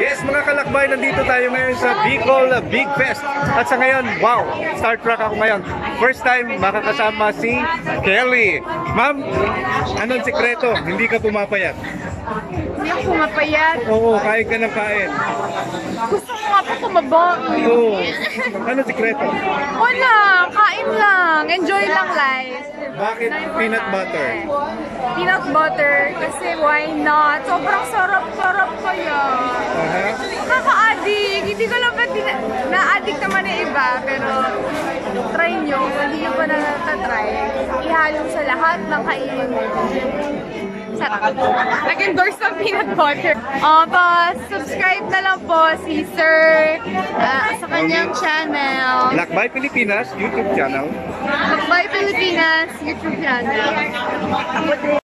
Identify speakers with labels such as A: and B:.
A: Yes, mga kalakbay, nandito tayo ngayon sa Bicol Big Fest. At sa ngayon, wow, Star Trek ako ngayon. First time makakasama si Kelly. Ma'am, anong sikreto? Hindi ka pumapayat?
B: Hindi ako pumapayat.
A: Oo, kain ka ng kain.
B: Gusto ko nga po tumaba.
A: Oo. Anong sikreto?
B: Wala, kain lang. Enjoy lang life.
A: Bakit peanut butter?
B: Peanut butter, kasi why not? Sobrang sarap-sarap kaya. Hindi ko lang ba't na- na-addict naman ng iba, pero try nyo. Kung hindi nyo pa na natatry, ihalo sa lahat ng kainin mo. Sarap. Nag-endorse ng peanut butter. Uh, pa, subscribe na lang po si Sir ah, sa kanyang channel.
A: Lakbay Pilipinas YouTube channel.
B: Magpay Pilipinas YouTube channel.